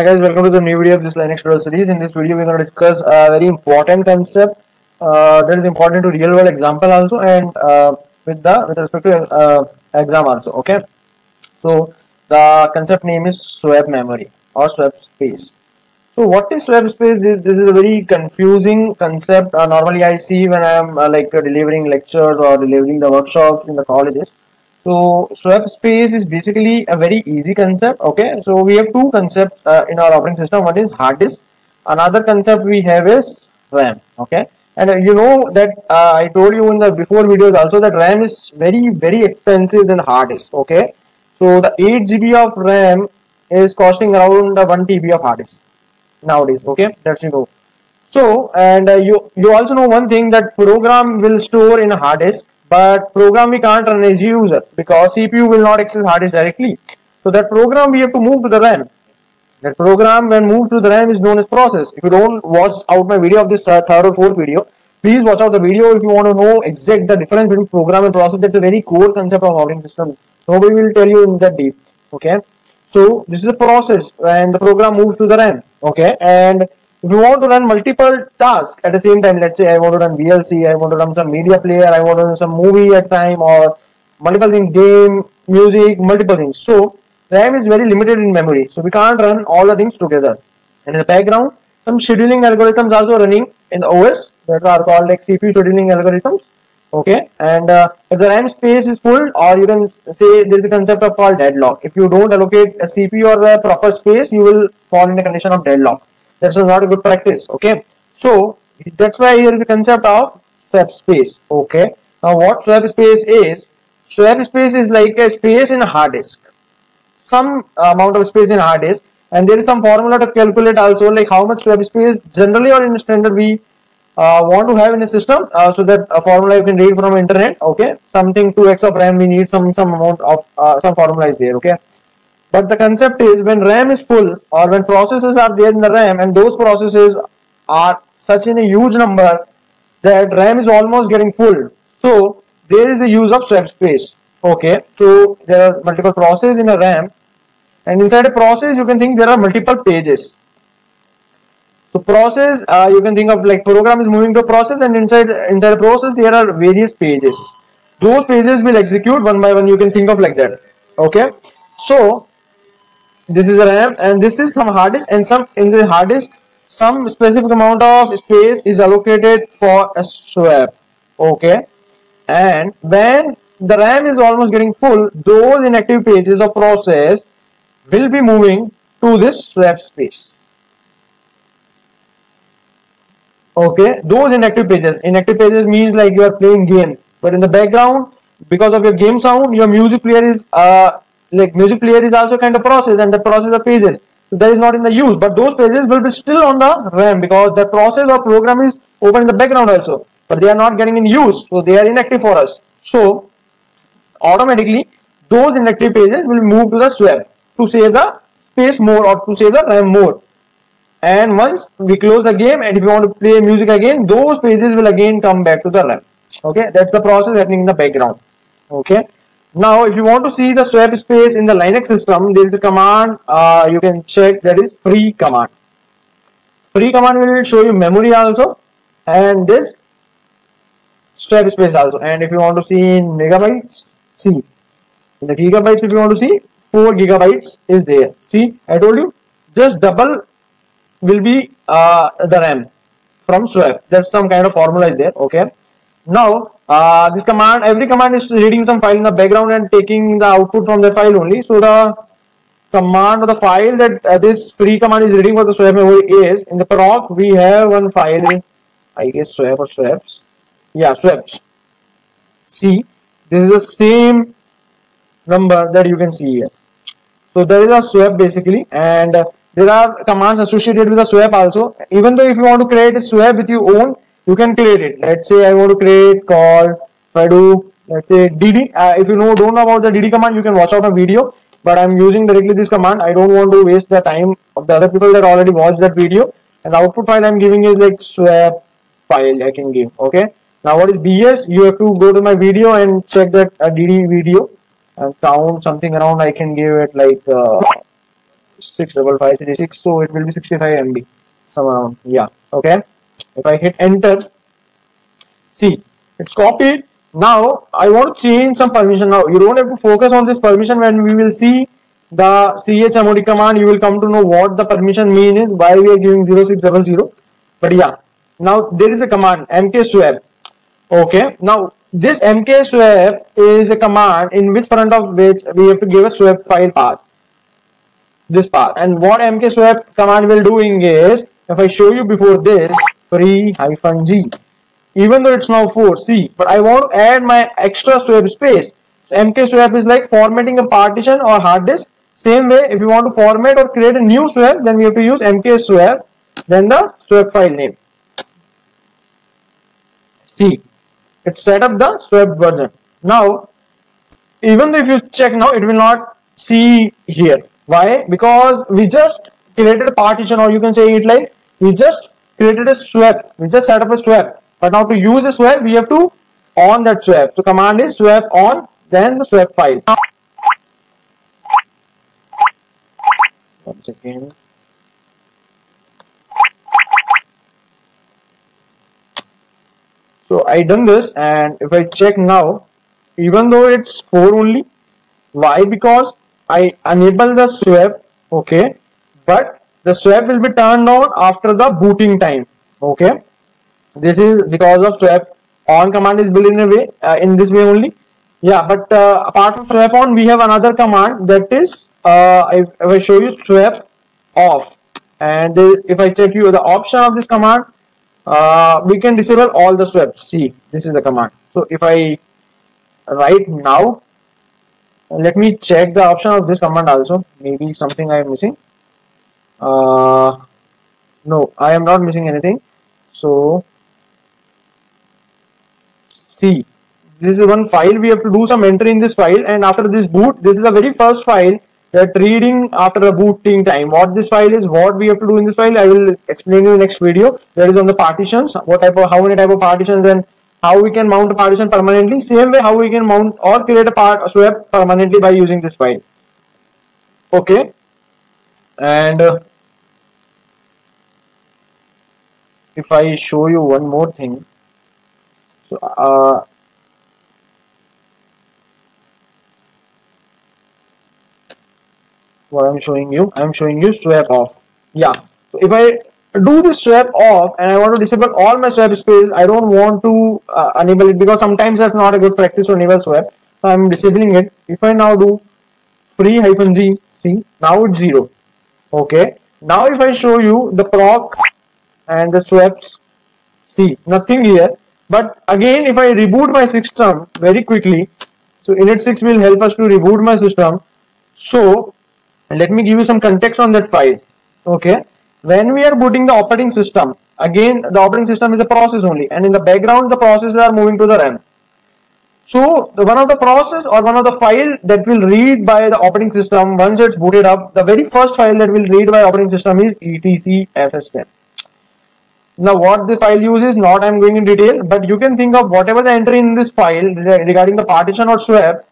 Hi guys, welcome to the new video of this Linux tutorial series. In this video, we're going to discuss a very important concept uh, that is important to real world example also and uh, with the with respect to uh, exam also. Okay, so the concept name is swap memory or swap space. So what is swap space? This, this is a very confusing concept. Uh, normally, I see when I am uh, like delivering lectures or delivering the workshops in the colleges so swap space is basically a very easy concept okay? So we have two concepts uh, in our operating system. One is hard disk. Another concept we have is ram okay? And uh, you know that uh, i told you in the before videos also that ram is very very expensive than hard disk okay? So the 8 gb of ram is costing around uh, 1 tb of hard disk nowadays okay? That's you know so and uh, you you also know one thing that program will store in a hard disk but program we can't run as user because CPU will not access hard disk directly. So that program we have to move to the RAM. That program when moved to the RAM is known as process. If you don't watch out my video of this uh, third or fourth video, please watch out the video if you want to know exact the difference between program and process. That's a very core concept of operating system. Nobody will tell you in that deep. Okay. So this is a process when the program moves to the RAM. Okay. And you want to run multiple tasks at the same time, let's say I want to run VLC, I want to run some media player, I want to run some movie at time or multiple things, game, music, multiple things. So RAM is very limited in memory. So we can't run all the things together. And in the background, some scheduling algorithms also running in the OS that are called like CPU scheduling algorithms. Okay, and uh, if the RAM space is full, or you can say there is a concept of called deadlock. If you don't allocate a CPU or a proper space, you will fall in a condition of deadlock that's not a good practice okay? So that's why here is the concept of swap space okay? Now what swap space is swap space is like a space in a hard disk. Some amount of space in hard disk and there is some formula to calculate also like how much swap space generally or in standard we uh, want to have in a system uh, so that a formula you can read from internet okay? Something 2x of ram we need some some amount of uh, some formula is there okay but the concept is when RAM is full or when processes are there in the RAM and those processes are such in a huge number that RAM is almost getting full. So there is a use of swap space. Okay, so there are multiple processes in a RAM and inside a process you can think there are multiple pages. So process uh, you can think of like program is moving to process and inside inside process there are various pages. Those pages will execute one by one you can think of like that. Okay, so this is RAM and this is some hard disk and some in the hard disk some specific amount of space is allocated for a swap okay? And when the RAM is almost getting full those inactive pages of process will be moving to this swap space. Okay? Those inactive pages inactive pages means like you are playing game but in the background because of your game sound your music player is uh, like music player is also kind of process and the process of pages. That is not in the use but those pages will be still on the ram because the process or program is open in the background also but they are not getting in use so they are inactive for us. So automatically those inactive pages will move to the swap to save the space more or to save the ram more. And once we close the game and if you want to play music again those pages will again come back to the ram. Okay that's the process happening in the background. Okay now, if you want to see the swap space in the Linux system, there is a command uh, you can check that is free command. Free command will show you memory also and this swap space also. And if you want to see in megabytes, see in the gigabytes. If you want to see, four gigabytes is there. See, I told you, just double will be uh, the RAM from swap. That's some kind of formula is there. Okay. Now, uh, this command, every command is reading some file in the background and taking the output from the file only. So, the command or the file that uh, this free command is reading for the swap memory is in the proc we have one file I guess swap or swaps yeah swaps see this is the same number that you can see here. So there is a swap basically and there are commands associated with the swap also. Even though if you want to create a swap with your own you can create it. Let's say i want to create call if i do let's say dd uh, if you know don't know about the dd command you can watch out a video. But i'm using directly this command. I don't want to waste the time of the other people that already watched that video. And output file i'm giving is like swap file i can give okay? Now what is bs you have to go to my video and check that uh, dd video and count something around. I can give it like uh, six double five three six. So it will be 65 MB some around yeah okay if I hit enter see it's copied. Now I want to change some permission. Now you don't have to focus on this permission. When we will see the chmod command you will come to know what the permission mean is why we are giving 0600 but yeah now there is a command mkswap okay now this mkswap is a command in which front of which we have to give a swap file path. This path. And what mkswap command will doing is if i show you before this free hyphen g. Even though it's now 4 c but i want to add my extra swap space. So mkswap is like formatting a partition or hard disk. Same way if you want to format or create a new swap then we have to use mkswap then the swap file name. See it set up the swap version. Now even though if you check now it will not see here. Why? Because we just created a partition or you can say it like we just created a swap we just set up a swap but now to use a swap we have to on that swap so command is swap on then the swap file. Once again so I done this and if I check now even though it's 4 only why? Because I enable the swap okay? But the swap will be turned on after the booting time okay? This is because of swap. On command is built in a way uh, in this way only. Yeah but uh, apart from swap on we have another command that is uh, if I show you swap off. And if I check you the option of this command uh, we can disable all the swaps see this is the command. So if I write now let me check the option of this command also. Maybe something I am missing uh, no I am not missing anything. So see this is one file. We have to do some entry in this file. And after this boot this is the very first file that reading after the booting time. What this file is what we have to do in this file i will explain in next video. That is on the partitions. What type of how many type of partitions and how we can mount a partition permanently. Same way how we can mount or create a part swap permanently by using this file. Okay? And uh, if i show you one more thing so uh, what I'm showing you? I'm showing you swap off. Yeah. So if I do this swap off and I want to disable all my swap space I don't want to uh, enable it because sometimes that's not a good practice to enable swap. So I'm disabling it. If I now do free hyphen g see now it's zero. Okay. Now if I show you the proc and the swaps see nothing here. But again if I reboot my system very quickly so init6 will help us to reboot my system. So let me give you some context on that file okay? When we are booting the operating system again the operating system is a process only and in the background the processes are moving to the RAM. So the one of the process or one of the file that will read by the operating system once it's booted up the very first file that will read by operating system is etc fstab now what the file uses not i'm going in detail but you can think of whatever the entry in this file regarding the partition or swap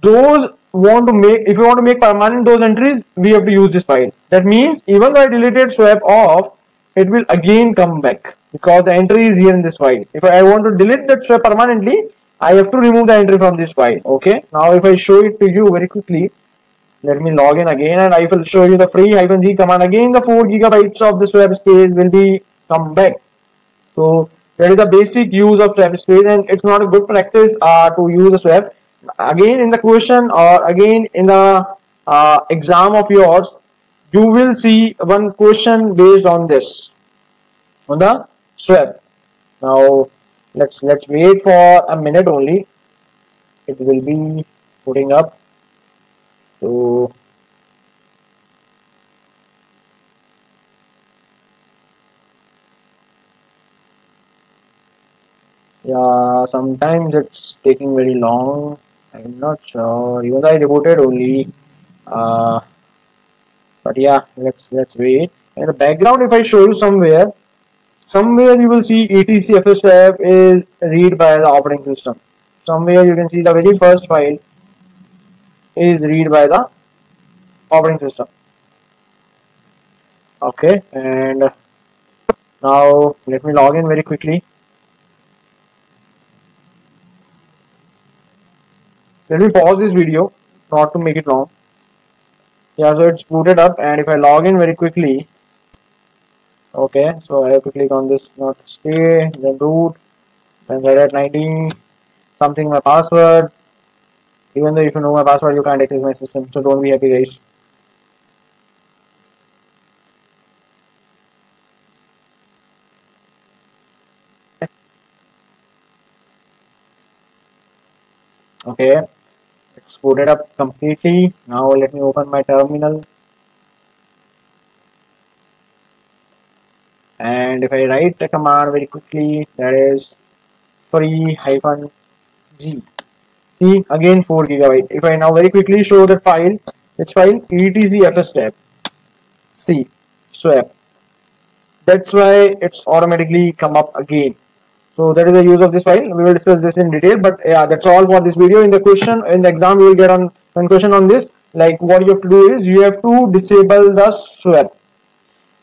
those want to make if you want to make permanent those entries we have to use this file. That means even though i deleted swap off it will again come back because the entry is here in this file. If i want to delete that swap permanently i have to remove the entry from this file okay? Now if i show it to you very quickly let me log in again and i will show you the free hyphen g command. Again the 4 gigabytes of the swap space will be come back. So that is a basic use of swap space and it's not a good practice uh, to use a swap again in the question or again in the uh, exam of yours you will see one question based on this on the swap now let's let's wait for a minute only. It will be putting up. So yeah sometimes it's taking very long I'm not sure. Even I rebooted only. Uh, but yeah, let's let's wait. In the background, if I show you somewhere, somewhere you will see etc fstab is read by the operating system. Somewhere you can see the very first file is read by the operating system. okay and now let me log in very quickly let me pause this video not to make it long. Yeah so it's booted up and if I log in very quickly okay so I have to click on this not stay then root then at 19 something my password. Even though if you know my password you can't access my system so don't be happy guys. Okay it's booted up completely. Now let me open my terminal. And if I write a command very quickly that is free hyphen g see again 4 gigabyte. If I now very quickly show the file which file etcfstab c. Swap that's why it's automatically come up again so that is the use of this file. We will discuss this in detail but yeah that's all for this video. In the question in the exam we will get on one question on this. Like what you have to do is you have to disable the swap.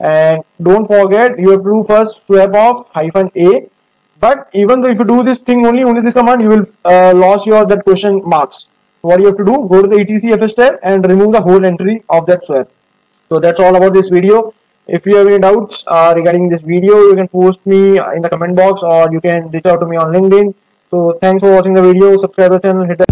And don't forget you have to first swap off hyphen a. But even though if you do this thing only only this command you will uh, lose your that question marks. So what you have to do go to the etc fstab and remove the whole entry of that swap. So that's all about this video if you have any doubts uh, regarding this video you can post me in the comment box or you can reach out to me on linkedin. So thanks for watching the video. Subscribe the channel hit the